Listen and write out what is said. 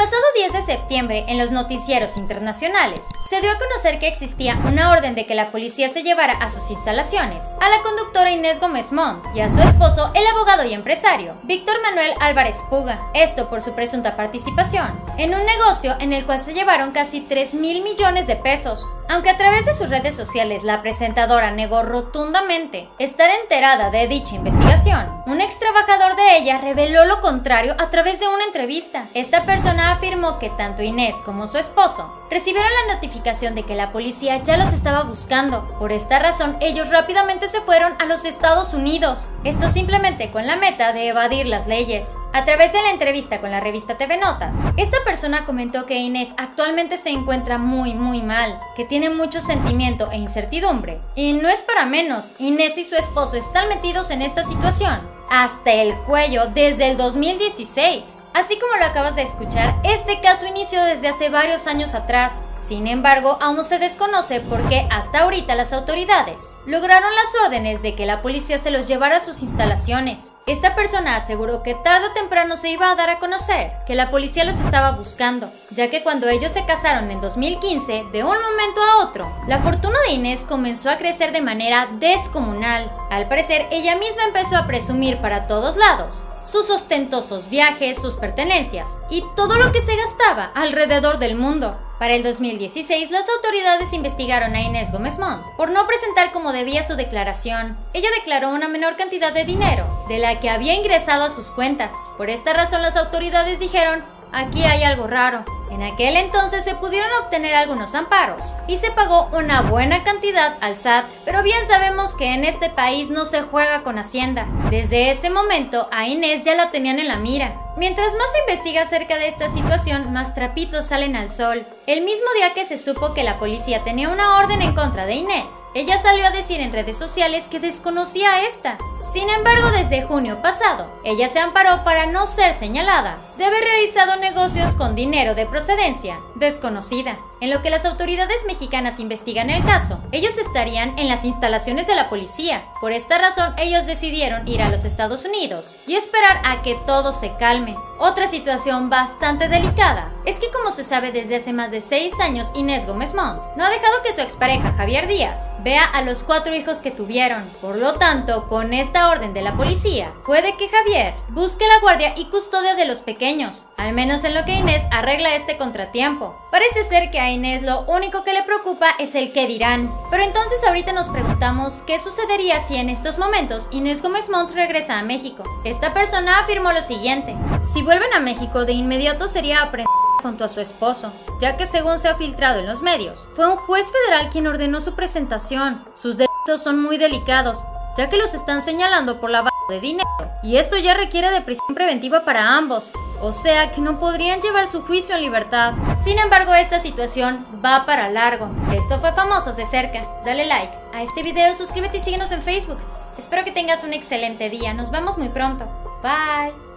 pasado 10 de septiembre, en los noticieros internacionales, se dio a conocer que existía una orden de que la policía se llevara a sus instalaciones a la conductora Inés Gómez Montt y a su esposo, el abogado y empresario, Víctor Manuel Álvarez Puga, esto por su presunta participación en un negocio en el cual se llevaron casi 3 mil millones de pesos. Aunque a través de sus redes sociales la presentadora negó rotundamente estar enterada de dicha investigación, un ex trabajador de ella reveló lo contrario a través de una entrevista. Esta persona afirmó que tanto Inés como su esposo recibieron la notificación de que la policía ya los estaba buscando. Por esta razón, ellos rápidamente se fueron a los Estados Unidos. Esto simplemente con la meta de evadir las leyes. A través de la entrevista con la revista TV Notas, esta persona comentó que Inés actualmente se encuentra muy muy mal, que tiene mucho sentimiento e incertidumbre. Y no es para menos, Inés y su esposo están metidos en esta situación hasta el cuello desde el 2016. Así como lo acabas de escuchar, este caso inició desde hace varios años atrás. Sin embargo, aún se desconoce por qué hasta ahorita las autoridades lograron las órdenes de que la policía se los llevara a sus instalaciones. Esta persona aseguró que tarde o temprano se iba a dar a conocer que la policía los estaba buscando, ya que cuando ellos se casaron en 2015, de un momento a otro, la fortuna de Inés comenzó a crecer de manera descomunal. Al parecer, ella misma empezó a presumir para todos lados sus ostentosos viajes, sus pertenencias y todo lo que se gastaba alrededor del mundo. Para el 2016, las autoridades investigaron a Inés Gómez Montt por no presentar como debía su declaración. Ella declaró una menor cantidad de dinero de la que había ingresado a sus cuentas. Por esta razón, las autoridades dijeron, aquí hay algo raro. En aquel entonces se pudieron obtener algunos amparos y se pagó una buena cantidad al SAT, pero bien sabemos que en este país no se juega con Hacienda. Desde ese momento a Inés ya la tenían en la mira. Mientras más se investiga acerca de esta situación, más trapitos salen al sol. El mismo día que se supo que la policía tenía una orden en contra de Inés, ella salió a decir en redes sociales que desconocía a esta. Sin embargo, desde junio pasado, ella se amparó para no ser señalada de haber realizado negocios con dinero de procedencia desconocida. En lo que las autoridades mexicanas investigan el caso, ellos estarían en las instalaciones de la policía. Por esta razón, ellos decidieron ir a los Estados Unidos y esperar a que todo se calme. Otra situación bastante delicada es que como se sabe desde hace más de 6 años Inés Gómez Montt no ha dejado que su expareja Javier Díaz vea a los cuatro hijos que tuvieron. Por lo tanto, con esta orden de la policía, puede que Javier busque la guardia y custodia de los pequeños, al menos en lo que Inés arregla este contratiempo. Parece ser que a Inés lo único que le preocupa es el qué dirán. Pero entonces ahorita nos preguntamos qué sucedería si en estos momentos Inés Gómez Montt regresa a México. Esta persona afirmó lo siguiente, si vuelven a México, de inmediato sería aprender junto a su esposo, ya que según se ha filtrado en los medios, fue un juez federal quien ordenó su presentación. Sus delitos son muy delicados, ya que los están señalando por lavado de dinero, y esto ya requiere de prisión preventiva para ambos, o sea que no podrían llevar su juicio en libertad. Sin embargo, esta situación va para largo. Esto fue Famosos de cerca. Dale like a este video, suscríbete y síguenos en Facebook. Espero que tengas un excelente día. Nos vemos muy pronto. Bye.